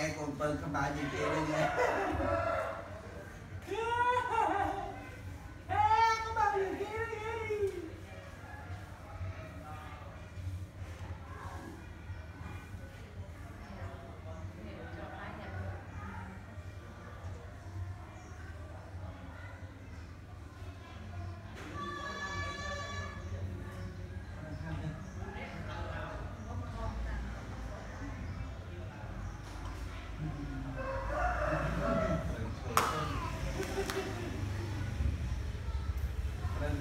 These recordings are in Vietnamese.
ខ្មែរកូនបើក្បាលជាងគេវិញណា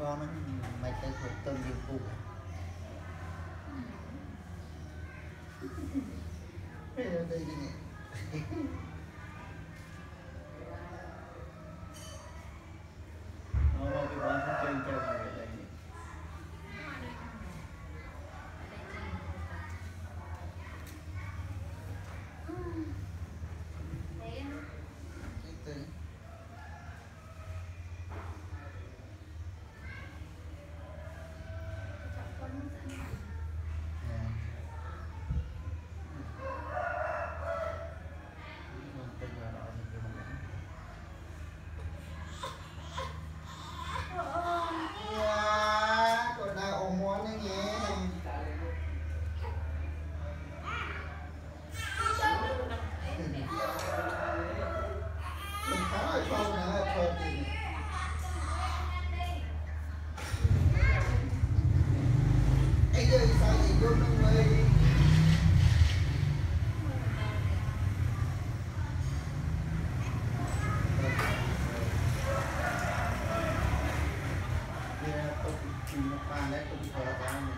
bo nó mày tay thuộc tên điều cụ Hãy subscribe cho kênh Ghiền bàn đấy cũng thở ra mình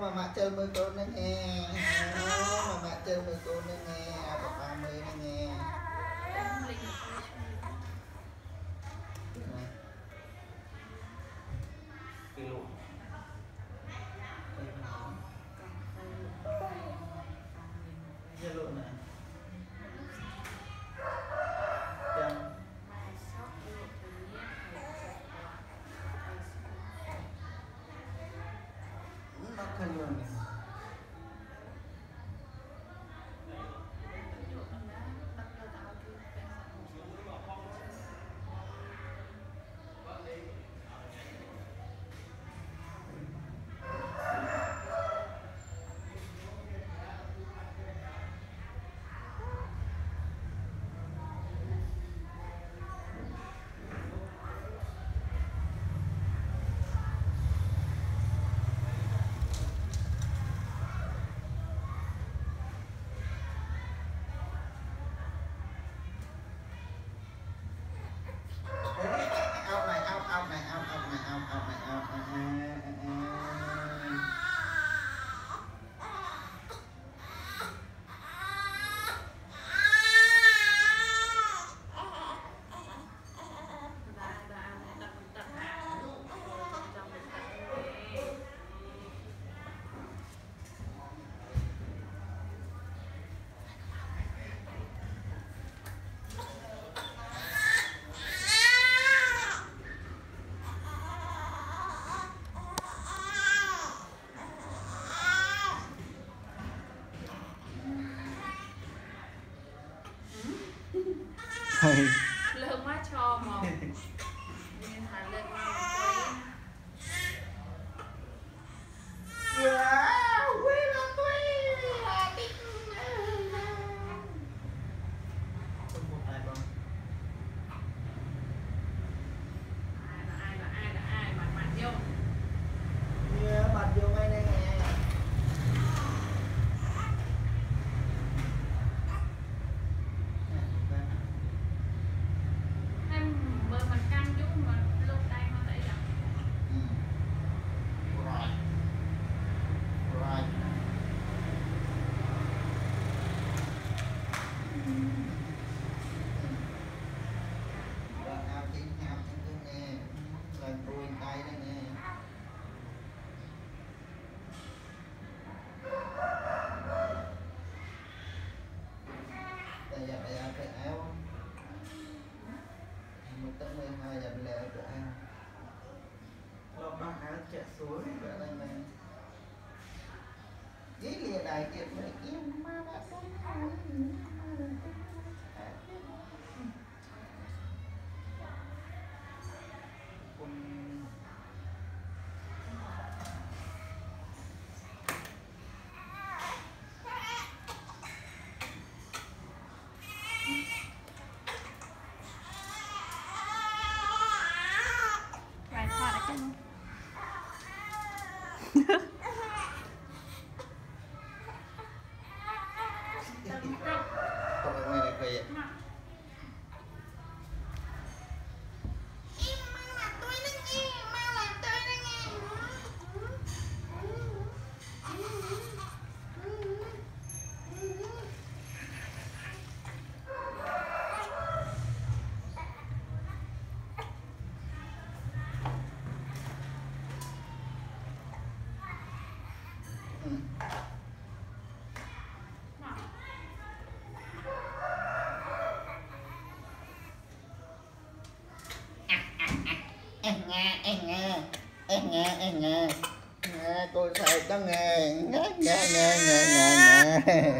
mà mẹ chơi mười con nó nghe mà mẹ chơi mười con nó nghe bà ba mươi nó nghe Thank you. learning. เลิกมาชอบมอง ayah ke ayo mutak mai hayat le ke ayo kalau bahas cek suruh ke ayo Jadi dia dah ikut mereka, mak tak tahu. ก็ไม่ค่ nghe, em nghe em nghe em nghe. Nghe, tôi thầy có nghe. Nghe nghe nghe nghe nghe nghe.